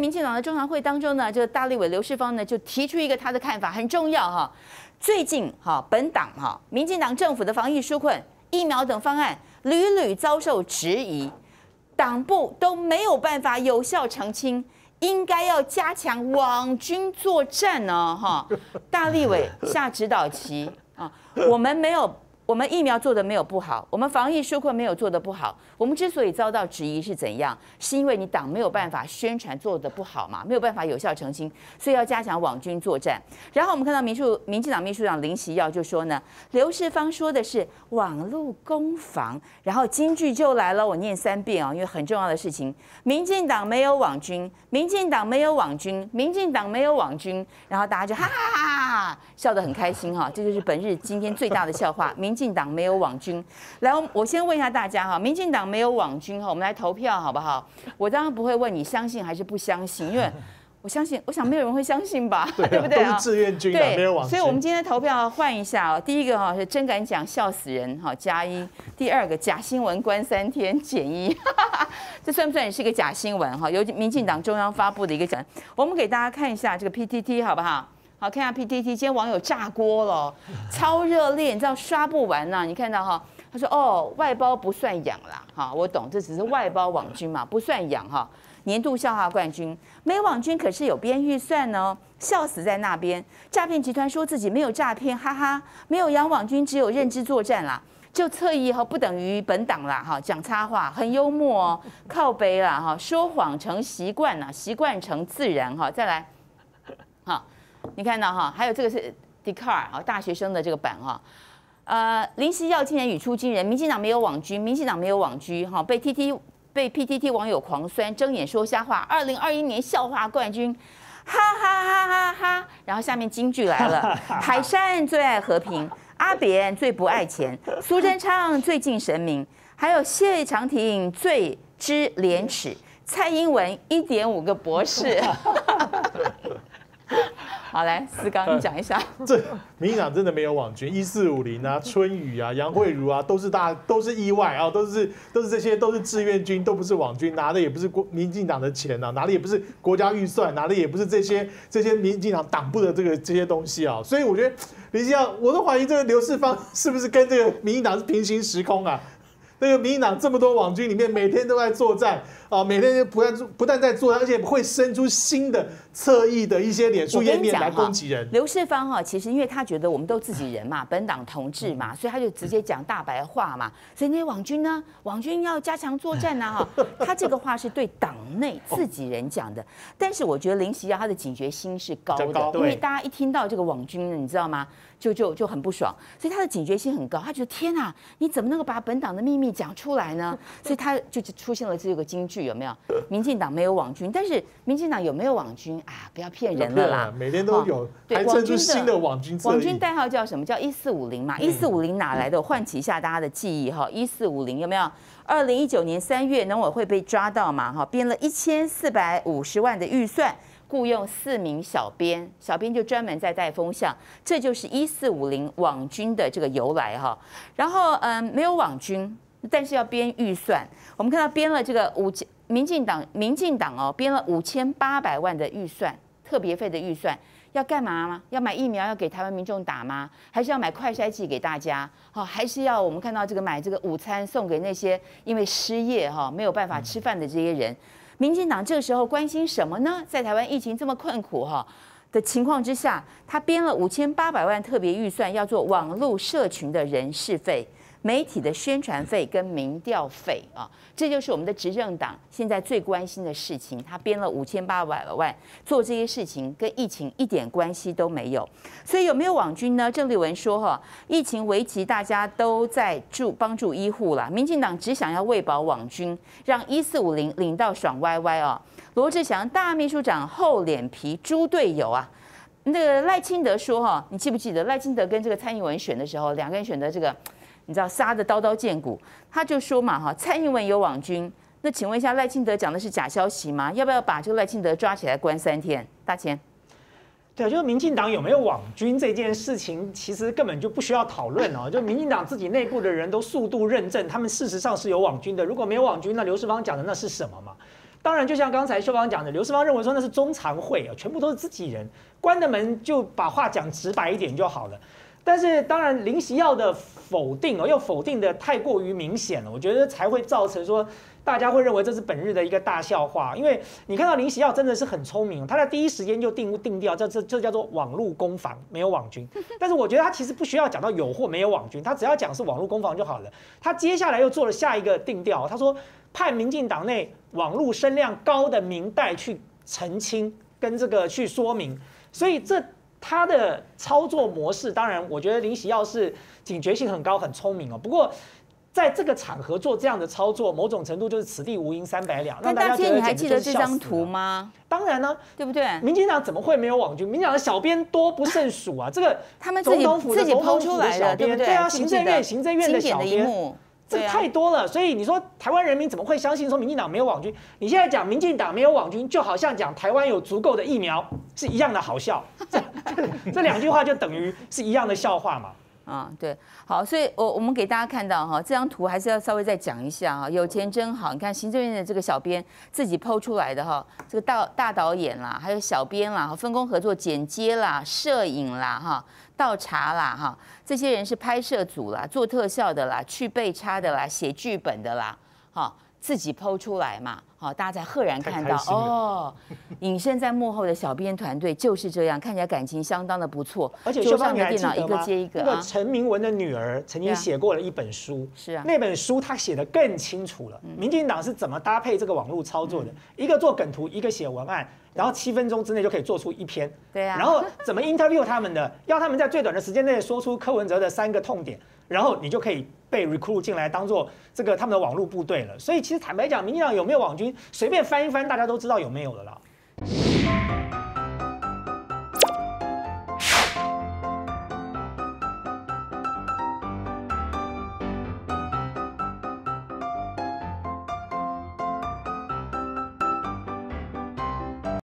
民进党的中常会当中呢，这个大立委刘世芳呢就提出一个他的看法，很重要哈。最近哈，本党哈，民进党政府的防疫纾困、疫苗等方案屡屡遭受质疑，党部都没有办法有效澄清，应该要加强网军作战呢哈。大立委 下指导棋啊，我们没有。我们疫苗做的没有不好，我们防疫纾困没有做的不好。我们之所以遭到质疑是怎样？是因为你党没有办法宣传做的不好嘛，没有办法有效澄清，所以要加强网军作战。然后我们看到民宿民进党秘书长林奇耀就说呢，刘世芳说的是网络攻防，然后京剧就来了，我念三遍啊，因为很重要的事情，民进党没有网军，民进党没有网军，民进党没有网军，然后大家就哈哈哈哈笑得很开心哈，这就是本日今天最大的笑话，民。进党没有网军，来，我先问一下大家哈，民进党没有网军哈，我们来投票好不好？我当然不会问你相信还是不相信，因为 我相信，我想没有人会相信吧，对 不对啊？都是志愿军，没有网所以我们今天投票换一下哦。第一个哈是真敢讲笑死人哈加一，第二个假新闻关三天减一，这算不算也是一个假新闻哈？由民进党中央发布的一个讲，我们给大家看一下这个 PTT 好不好？好看下 PTT，今天网友炸锅了，超热烈，你知道刷不完呐。你看到哈，他说哦，外包不算养啦，哈，我懂，这只是外包网军嘛，不算养哈。年度笑话冠军，没网军可是有编预算呢，笑死在那边。诈骗集团说自己没有诈骗，哈哈，没有养网军，只有认知作战啦，就侧翼哈不等于本党啦，哈，讲插话很幽默哦，靠背啦哈，说谎成习惯了，习惯成自然哈，再来，好。你看到哈，还有这个是 d c a r 啊，大学生的这个版哈，呃，临时要青年语出惊人，民进党没有网军，民进党没有网军哈，被 T T 被 P T T 网友狂酸，睁眼说瞎话，二零二一年笑话冠军，哈哈哈哈哈，然后下面京剧来了，海山最爱和平，阿扁最不爱钱，苏贞昌最敬神明，还有谢长廷最知廉耻，蔡英文一点五个博士。好，来思刚，你讲一下。这民进党真的没有网军，一四五零啊，春雨啊，杨慧茹啊，都是大都是意外啊，都是都是这些都是志愿军，都不是网军，拿的也不是国民进党的钱啊，拿的也不是国家预算，拿的也不是这些这些民进党党部的这个这些东西啊。所以我觉得林希耀，我都怀疑这个刘世芳是不是跟这个民进党是平行时空啊？那个民进党这么多网军里面，每天都在作战。啊，每天不但不但在做，而且会生出新的侧翼的一些脸书页面来攻击人。刘世芳哈，其实因为他觉得我们都自己人嘛，本党同志嘛，所以他就直接讲大白话嘛。所以那些网军呢，网军要加强作战呐哈。他这个话是对党内自己人讲的，但是我觉得林夕啊，他的警觉心是高的，因为大家一听到这个网军，你知道吗？就就就很不爽，所以他的警觉心很高，他觉得天呐，你怎么能够把本党的秘密讲出来呢？所以他就出现了这个金句。有没有？民进党没有网军，但是民进党有没有网军啊？不要骗人了啦！每天都有，还推出新的网军。网军代号叫什么？叫一四五零嘛？一四五零哪来的？唤起一下大家的记忆哈！一四五零有没有？二零一九年三月，农委会被抓到嘛？哈，编了一千四百五十万的预算，雇佣四名小编，小编就专门在带风向，这就是一四五零网军的这个由来哈。然后嗯，没有网军。但是要编预算，我们看到编了这个五千，民进党民进党哦，编了五千八百万的预算，特别费的预算，要干嘛吗？要买疫苗要给台湾民众打吗？还是要买快筛剂给大家？好，还是要我们看到这个买这个午餐送给那些因为失业哈没有办法吃饭的这些人？民进党这个时候关心什么呢？在台湾疫情这么困苦哈的情况之下，他编了五千八百万特别预算，要做网络社群的人事费。媒体的宣传费跟民调费啊，这就是我们的执政党现在最关心的事情。他编了五千八百万做这些事情，跟疫情一点关系都没有。所以有没有网军呢？郑丽文说哈，疫情危急，大家都在助帮助医护了。民进党只想要喂饱网军，让一四五零领到爽歪歪哦。罗志祥大秘书长厚脸皮猪队友啊！那个赖清德说哈，你记不记得赖清德跟这个蔡英文选的时候，两个人选的这个。你知道杀的刀刀见骨，他就说嘛哈，蔡英文有网军，那请问一下赖清德讲的是假消息吗？要不要把这个赖清德抓起来关三天？大钱，对，就是民进党有没有网军这件事情，其实根本就不需要讨论哦。就民进党自己内部的人都速度认证，他们事实上是有网军的。如果没有网军，那刘世芳讲的那是什么嘛？当然，就像刚才秀芳讲的，刘世芳认为说那是中常会啊，全部都是自己人，关的门就把话讲直白一点就好了。但是当然，林习耀的否定哦，又否定的太过于明显了，我觉得才会造成说大家会认为这是本日的一个大笑话。因为你看到林习耀真的是很聪明，他在第一时间就定定调，这这这叫做网络攻防，没有网军。但是我觉得他其实不需要讲到有或没有网军，他只要讲是网络攻防就好了。他接下来又做了下一个定调，他说派民进党内网络声量高的明代去澄清跟这个去说明，所以这。他的操作模式，当然，我觉得林喜耀是警觉性很高、很聪明哦。不过，在这个场合做这样的操作，某种程度就是此地无银三百两。那大天，你还记得这张图吗？当然呢，对不对？民进党怎么会没有网军？民进党的小编多不胜数啊！这个他们自己自己抛出来的，对不对？对啊，行政院行政院的小编。这太多了，所以你说台湾人民怎么会相信说民进党没有网军？你现在讲民进党没有网军，就好像讲台湾有足够的疫苗是一样的好笑。这这两句话就等于是一样的笑话嘛？啊，对，好，所以我我们给大家看到哈，这张图还是要稍微再讲一下哈。有钱真好，你看行政院的这个小编自己剖出来的哈，这个大大导演啦，还有小编啦，分工合作剪接啦、摄影啦哈。倒茶啦，哈，这些人是拍摄组啦，做特效的啦，去背差的啦，写剧本的啦，哈，自己剖出来嘛。好，大家才赫然看到哦，隐身在幕后的小编团队就是这样，看起来感情相当的不错。而且，桌上的电脑一个接一个。那个陈明文的女儿曾经写过了一本书，是啊，那本书她写的更清楚了，民进党是怎么搭配这个网络操作的，一个做梗图，一个写文案，然后七分钟之内就可以做出一篇。对啊。然后怎么 interview 他们的，要他们在最短的时间内说出柯文哲的三个痛点。然后你就可以被 recruit 进来当做这个他们的网络部队了。所以其实坦白讲，民进党有没有网军，随便翻一翻，大家都知道有没有的了。